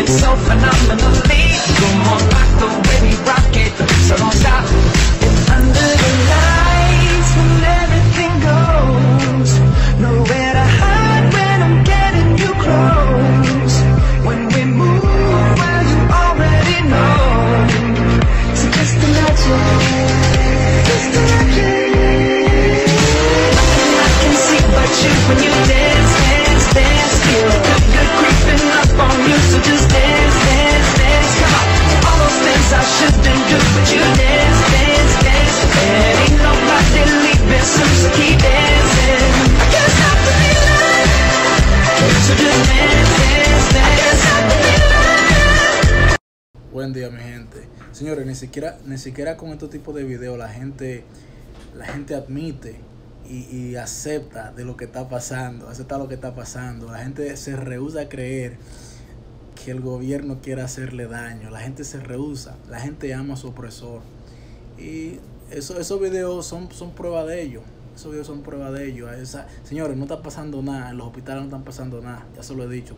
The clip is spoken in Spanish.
moving so phenomenally. Come on, rock the way we rock it, so don't stop. It's under the lights when everything goes. Nowhere to hide when I'm getting you close. When we move, well you already know. So just imagine, just imagine. Nothing I can see but you when you Buen día, mi gente. Señores, ni siquiera, ni siquiera con este tipo de videos la gente, la gente admite y, y acepta de lo que está pasando, acepta lo que está pasando. La gente se rehúsa a creer que el gobierno quiera hacerle daño. La gente se rehúsa. La gente ama a su opresor. Y eso, esos videos son, son prueba de ello. Esos videos son prueba de ello. Esa, señores, no está pasando nada. En los hospitales no están pasando nada. Ya se lo he dicho.